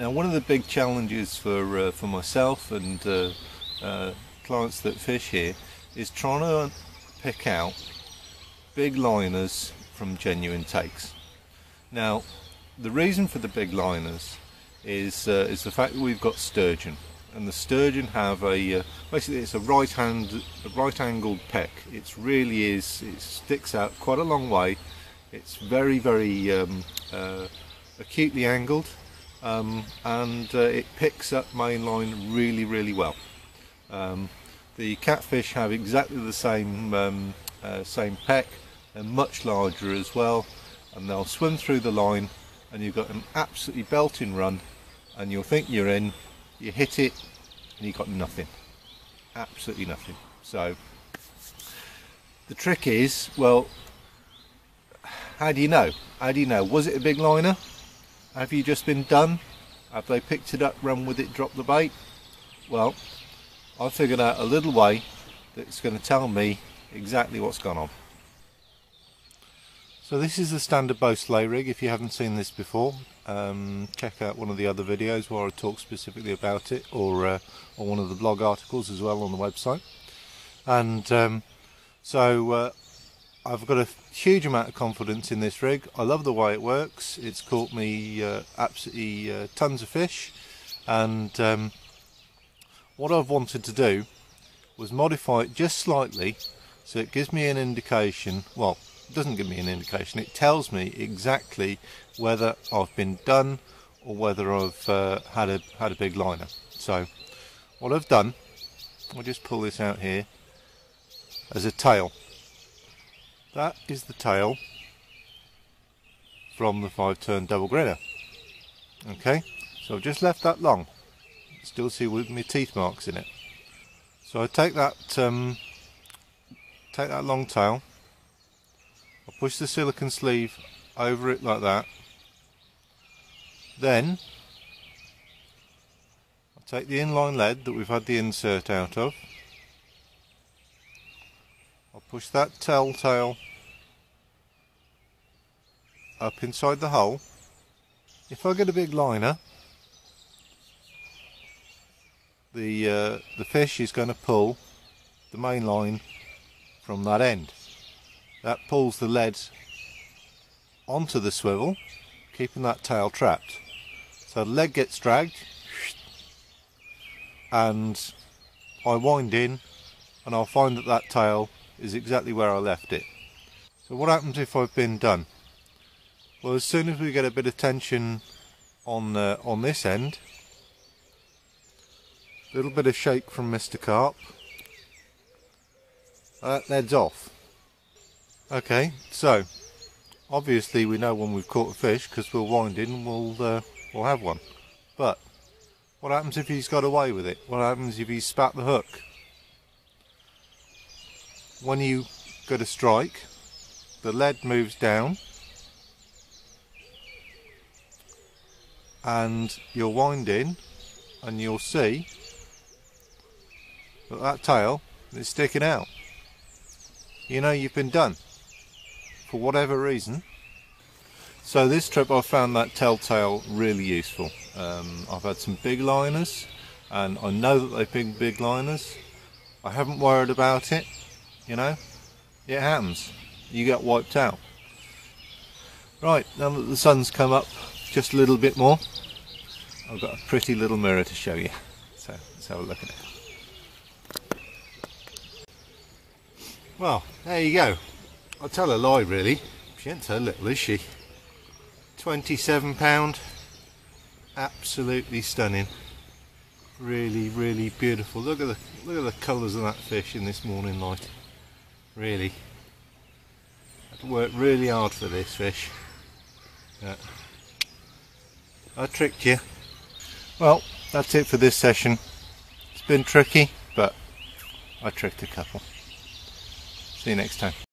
Now one of the big challenges for uh, for myself and uh, uh, clients that fish here is trying to pick out big liners from genuine takes. Now the reason for the big liners is uh, is the fact that we've got sturgeon and the sturgeon have a uh, basically it's a right hand a right angled pec. It really is it sticks out quite a long way. It's very very um, uh, acutely angled um, and uh, it picks up mainline really really well. Um, the catfish have exactly the same um, uh, same pec, they're much larger as well and they'll swim through the line and you've got an absolutely belting run and you'll think you're in, you hit it and you've got nothing, absolutely nothing. So the trick is, well, how do you know? How do you know? Was it a big liner? Have you just been done? Have they picked it up, run with it, dropped the bait? Well, I figured out a little way that's going to tell me exactly what's gone on. So this is the standard Beausoleil rig. If you haven't seen this before, um, check out one of the other videos where I talk specifically about it, or uh, or one of the blog articles as well on the website. And um, so uh, I've got a huge amount of confidence in this rig. I love the way it works. It's caught me uh, absolutely uh, tons of fish and um, what I've wanted to do was modify it just slightly so it gives me an indication, well it doesn't give me an indication, it tells me exactly whether I've been done or whether I've uh, had a had a big liner. So what I've done, I'll just pull this out here as a tail that is the tail from the five turn double grinner. Okay, so I've just left that long. Still see with my teeth marks in it. So I take that um, take that long tail. I push the silicon sleeve over it like that. Then I take the inline lead that we've had the insert out of I'll push that telltale up inside the hole. If I get a big liner, the uh, the fish is going to pull the main line from that end. That pulls the lead onto the swivel, keeping that tail trapped. So the leg gets dragged, and I wind in, and I'll find that that tail is exactly where I left it. So what happens if I've been done? Well, as soon as we get a bit of tension on uh, on this end, a little bit of shake from Mr. Carp, that leads off. Okay, so obviously we know when we've caught a fish because we'll wind in and we'll uh, we'll have one. But what happens if he's got away with it? What happens if he's spat the hook? When you go to strike, the lead moves down and you'll wind in and you'll see that that tail is sticking out. You know you've been done for whatever reason. So this trip I found that telltale really useful. Um, I've had some big liners and I know that they've been big liners. I haven't worried about it you know? It happens. You get wiped out. Right now that the sun's come up just a little bit more I've got a pretty little mirror to show you. So let's have a look at it. Well there you go. I'll tell a lie really. She ain't so little is she? 27 pound. Absolutely stunning. Really really beautiful. Look at the look at the colours of that fish in this morning light really. I had to work really hard for this fish. Yeah. I tricked you. Well, that's it for this session. It's been tricky, but I tricked a couple. See you next time.